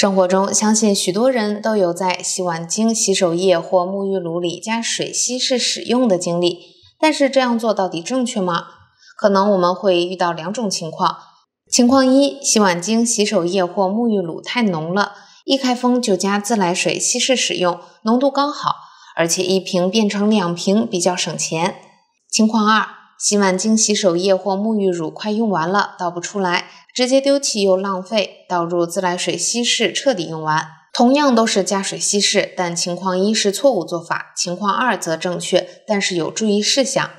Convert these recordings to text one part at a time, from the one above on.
生活中，相信许多人都有在洗碗精、洗手液或沐浴露里加水稀释使用的经历。但是这样做到底正确吗？可能我们会遇到两种情况：情况一，洗碗精、洗手液或沐浴露太浓了，一开封就加自来水稀释使用，浓度刚好，而且一瓶变成两瓶比较省钱；情况二，洗碗精、洗手液或沐浴乳快用完了，倒不出来。直接丢弃又浪费，倒入自来水稀释，彻底用完。同样都是加水稀释，但情况一是错误做法，情况二则正确，但是有注意事项。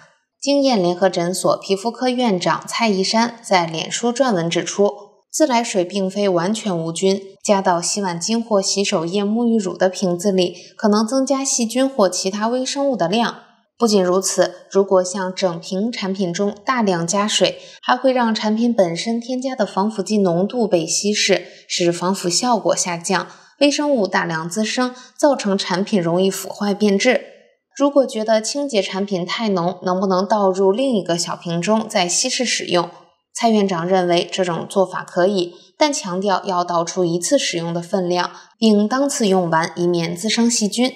经验联合诊所皮肤科院长蔡一山在脸书撰文指出，自来水并非完全无菌，加到洗碗精或洗手液、沐浴乳的瓶子里，可能增加细菌或其他微生物的量。不仅如此，如果像整瓶产品中大量加水，还会让产品本身添加的防腐剂浓度被稀释，使防腐效果下降，微生物大量滋生，造成产品容易腐坏变质。如果觉得清洁产品太浓，能不能倒入另一个小瓶中再稀释使用？蔡院长认为这种做法可以，但强调要倒出一次使用的分量，并当次用完，以免滋生细菌。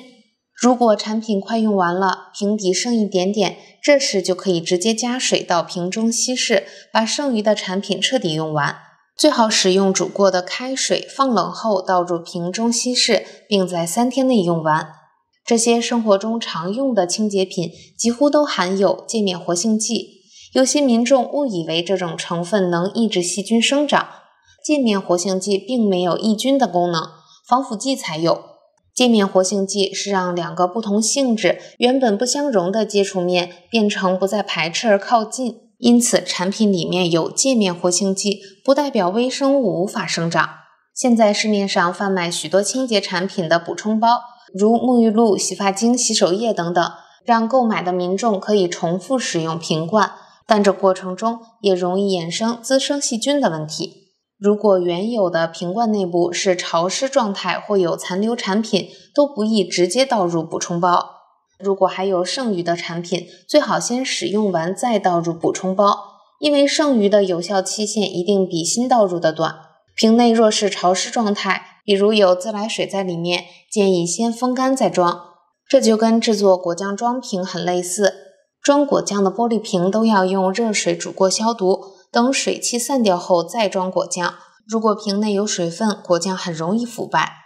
如果产品快用完了，瓶底剩一点点，这时就可以直接加水到瓶中稀释，把剩余的产品彻底用完。最好使用煮过的开水，放冷后倒入瓶中稀释，并在三天内用完。这些生活中常用的清洁品几乎都含有界面活性剂，有些民众误以为这种成分能抑制细菌生长。界面活性剂并没有抑菌的功能，防腐剂才有。界面活性剂是让两个不同性质、原本不相容的接触面变成不再排斥而靠近，因此产品里面有界面活性剂，不代表微生物无法生长。现在市面上贩卖许多清洁产品的补充包，如沐浴露、洗发精、洗手液等等，让购买的民众可以重复使用瓶罐，但这过程中也容易衍生滋生细菌的问题。如果原有的瓶罐内部是潮湿状态或有残留产品，都不宜直接倒入补充包。如果还有剩余的产品，最好先使用完再倒入补充包，因为剩余的有效期限一定比新倒入的短。瓶内若是潮湿状态，比如有自来水在里面，建议先风干再装。这就跟制作果酱装瓶很类似，装果酱的玻璃瓶都要用热水煮过消毒。等水汽散掉后再装果酱。如果瓶内有水分，果酱很容易腐败。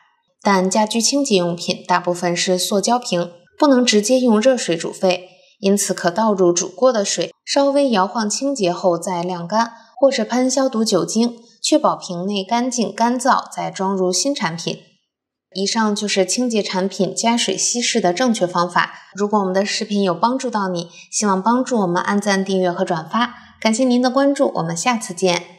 但家居清洁用品大部分是塑胶瓶，不能直接用热水煮沸，因此可倒入煮过的水，稍微摇晃清洁后再晾干，或是喷消毒酒精，确保瓶内干净干燥，再装入新产品。以上就是清洁产品加水稀释的正确方法。如果我们的视频有帮助到你，希望帮助我们按赞、订阅和转发。感谢您的关注，我们下次见。